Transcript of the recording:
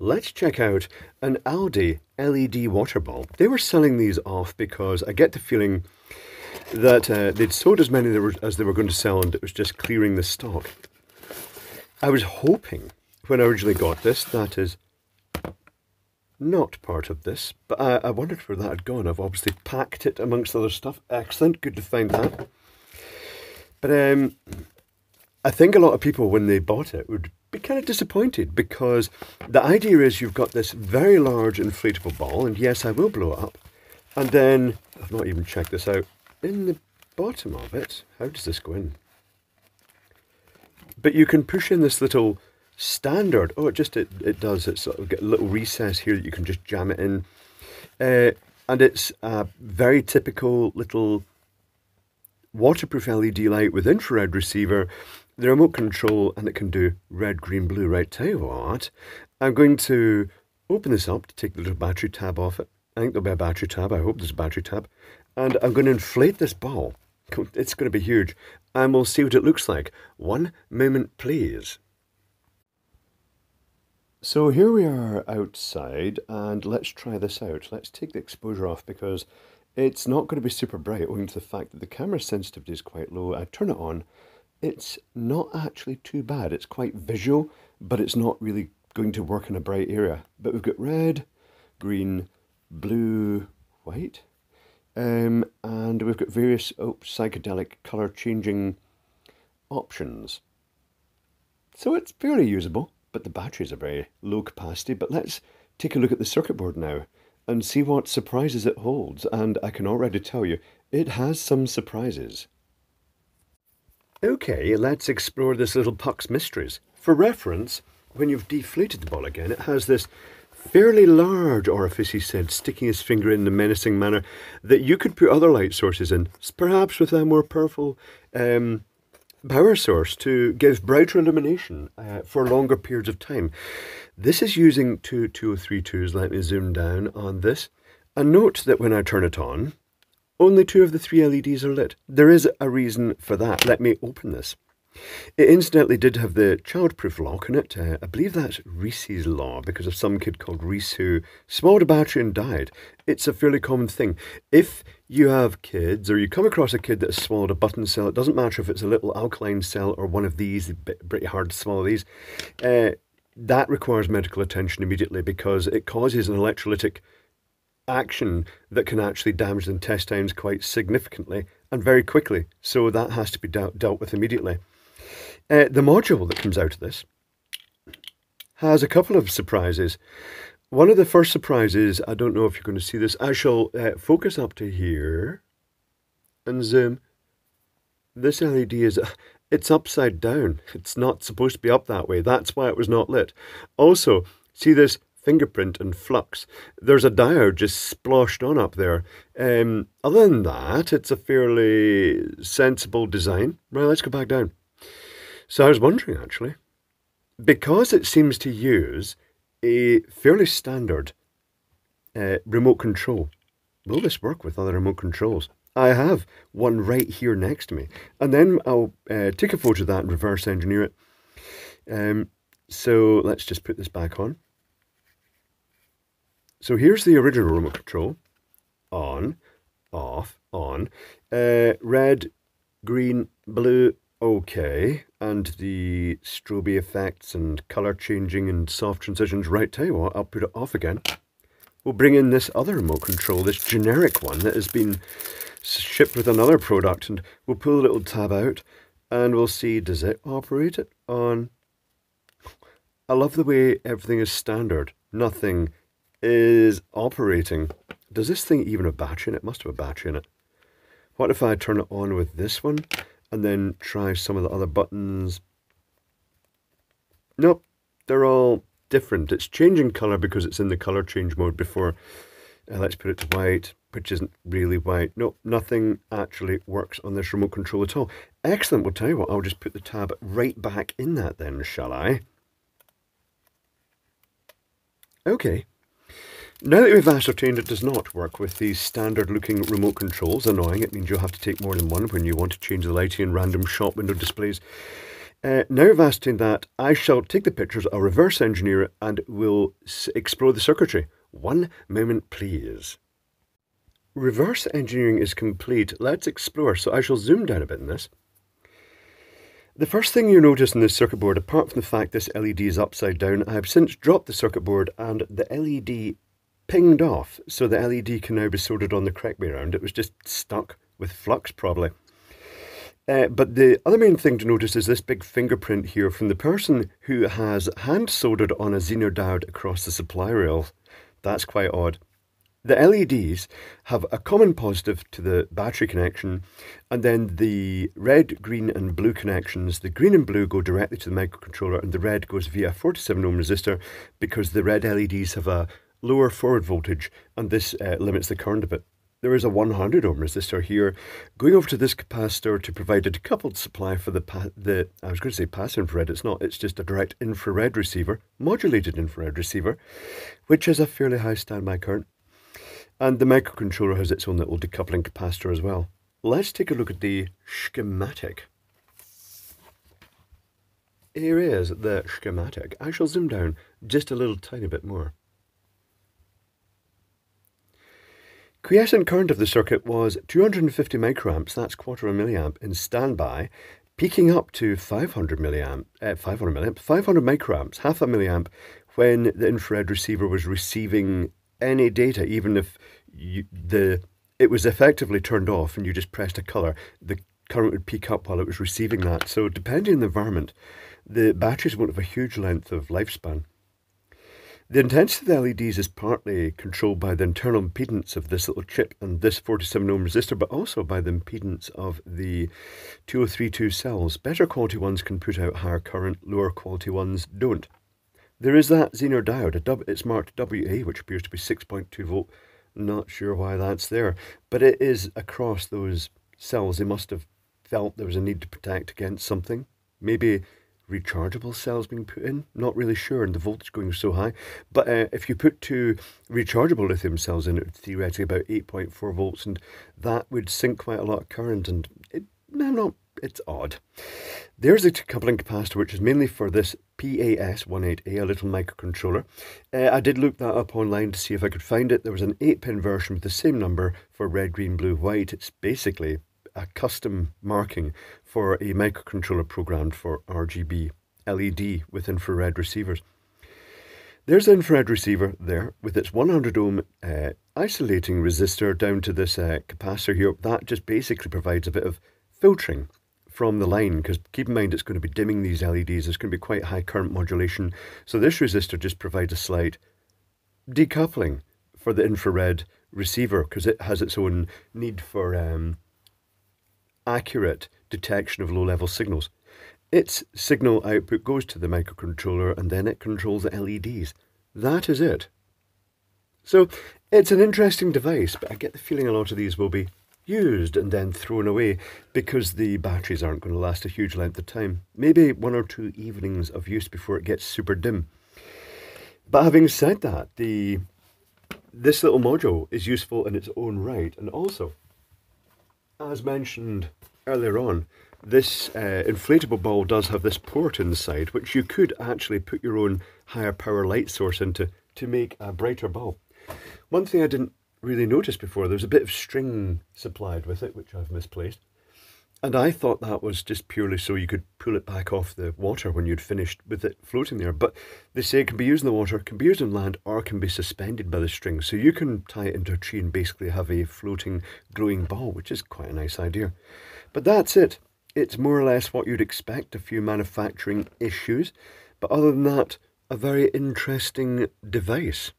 let's check out an Aldi LED water ball. They were selling these off because I get the feeling that uh, they'd sold as many as they were going to sell and it was just clearing the stock. I was hoping when I originally got this, that is not part of this, but I, I wondered where that had gone. I've obviously packed it amongst other stuff. Excellent, good to find that. But um, I think a lot of people, when they bought it, would be kind of disappointed because the idea is you've got this very large inflatable ball, and yes, I will blow it up. And then, I've not even checked this out, in the bottom of it, how does this go in? But you can push in this little standard. Oh, it just it, it does. It's sort of a little recess here that you can just jam it in, uh, and it's a very typical little waterproof LED light with infrared receiver, the remote control, and it can do red, green, blue. Right, tell you oh, what, I'm going to open this up to take the little battery tab off it. I think there'll be a battery tab. I hope there's a battery tab, and I'm going to inflate this ball. It's going to be huge, and we'll see what it looks like. One moment, please. So here we are outside and let's try this out. Let's take the exposure off because it's not going to be super bright owing to the fact that the camera sensitivity is quite low. I turn it on. It's not actually too bad. It's quite visual, but it's not really going to work in a bright area. But we've got red, green, blue, white, um, and we've got various oh, psychedelic colour changing options. So it's fairly usable but the batteries are very low capacity. But let's take a look at the circuit board now and see what surprises it holds. And I can already tell you, it has some surprises. Okay, let's explore this little puck's mysteries. For reference, when you've deflated the ball again, it has this fairly large orifice, he said, sticking his finger in a menacing manner, that you could put other light sources in, perhaps with a more powerful um, power source to give brighter illumination uh, for longer periods of time. This is using two 2032s. Let me zoom down on this. And note that when I turn it on, only two of the three LEDs are lit. There is a reason for that. Let me open this. It incidentally did have the childproof lock in it. Uh, I believe that's Reese's Law because of some kid called Reese who swallowed a battery and died. It's a fairly common thing. If you have kids or you come across a kid that has swallowed a button cell, it doesn't matter if it's a little alkaline cell or one of these, pretty hard to swallow these, uh, that requires medical attention immediately because it causes an electrolytic action that can actually damage the intestines quite significantly and very quickly. So that has to be dealt, with immediately. Uh, the module that comes out of this has a couple of surprises. One of the first surprises, I don't know if you're going to see this, I shall uh, focus up to here and zoom. This LED is, it's upside down. It's not supposed to be up that way. That's why it was not lit. Also, see this fingerprint and flux. There's a diode just splashed on up there. Um, other than that, it's a fairly sensible design. Right, let's go back down. So I was wondering actually, because it seems to use a fairly standard uh, remote control, will this work with other remote controls? I have one right here next to me. And then I'll uh, take a photo of that and reverse engineer it. Um, so let's just put this back on. So here's the original remote control. On, off, on. Uh, red, green, blue, okay, and the strobe effects and colour changing and soft transitions, right, tell you what, I'll put it off again. We'll bring in this other remote control, this generic one that has been shipped with another product, and we'll pull the little tab out, and we'll see, does it operate it on... I love the way everything is standard. Nothing is operating. Does this thing even have a battery in it? Must have a battery in it. What if I turn it on with this one? and then try some of the other buttons. Nope, they're all different. It's changing colour because it's in the colour change mode before. Uh, let's put it to white, which isn't really white. Nope, nothing actually works on this remote control at all. Excellent, we'll tell you what, I'll just put the tab right back in that then, shall I? Okay, now that we've ascertained it does not work with these standard looking remote controls, annoying, it means you'll have to take more than one when you want to change the lighting in random shop window displays. Uh, now I've ascertained that, I shall take the pictures, I'll reverse engineer it, and we'll explore the circuitry. One moment, please. Reverse engineering is complete. Let's explore. So I shall zoom down a bit in this. The first thing you notice in this circuit board, apart from the fact this LED is upside down, I have since dropped the circuit board and the LED pinged off, so the LED can now be soldered on the correct way around. It was just stuck with flux, probably. Uh, but the other main thing to notice is this big fingerprint here from the person who has hand soldered on a Zener diode across the supply rail. That's quite odd. The LEDs have a common positive to the battery connection, and then the red, green, and blue connections. The green and blue go directly to the microcontroller, and the red goes via a 47 ohm resistor because the red LEDs have a lower forward voltage, and this uh, limits the current a bit. There is a 100 ohm resistor here going over to this capacitor to provide a decoupled supply for the, the I was going to say pass infrared, it's not, it's just a direct infrared receiver, modulated infrared receiver, which has a fairly high standby current. And the microcontroller has its own little decoupling capacitor as well. Let's take a look at the schematic. Here is the schematic. I shall zoom down just a little tiny bit more. Quiescent current of the circuit was 250 microamps, that's quarter of a milliamp, in standby, peaking up to 500 milliamp, uh, 500 milliamp, 500 microamps, half a milliamp, when the infrared receiver was receiving any data, even if you, the it was effectively turned off and you just pressed a color, the current would peak up while it was receiving that. So depending on the environment, the batteries won't have a huge length of lifespan. The intensity of the LEDs is partly controlled by the internal impedance of this little chip and this 47 ohm resistor, but also by the impedance of the 2032 cells. Better quality ones can put out higher current, lower quality ones don't. There is that Zener diode, it's marked WA, which appears to be 6.2 volt. Not sure why that's there, but it is across those cells. They must have felt there was a need to protect against something. Maybe rechargeable cells being put in. Not really sure, and the voltage going so high. But uh, if you put two rechargeable lithium cells in, it theoretically about 8.4 volts, and that would sink quite a lot of current. And it, no, not it's odd. There's a coupling capacitor, which is mainly for this PAS18A, a little microcontroller. Uh, I did look that up online to see if I could find it. There was an 8-pin version with the same number for red, green, blue, white. It's basically a custom marking for a microcontroller programmed for RGB LED with infrared receivers. There's the infrared receiver there with its 100 ohm uh, isolating resistor down to this uh, capacitor here. That just basically provides a bit of filtering from the line because keep in mind it's going to be dimming these LEDs. There's going to be quite high current modulation. So this resistor just provides a slight decoupling for the infrared receiver because it has its own need for um, accurate detection of low-level signals. Its signal output goes to the microcontroller and then it controls the LEDs. That is it. So it's an interesting device, but I get the feeling a lot of these will be used and then thrown away because the batteries aren't going to last a huge length of time. Maybe one or two evenings of use before it gets super dim. But having said that, the this little module is useful in its own right and also, as mentioned earlier on, this uh, inflatable ball does have this port inside which you could actually put your own higher power light source into to make a brighter bulb. One thing I didn't really notice before. There's a bit of string supplied with it, which I've misplaced. And I thought that was just purely so you could pull it back off the water when you'd finished with it floating there. But they say it can be used in the water, can be used on land, or can be suspended by the string. So you can tie it into a tree and basically have a floating glowing ball, which is quite a nice idea. But that's it. It's more or less what you'd expect, a few manufacturing issues. But other than that, a very interesting device.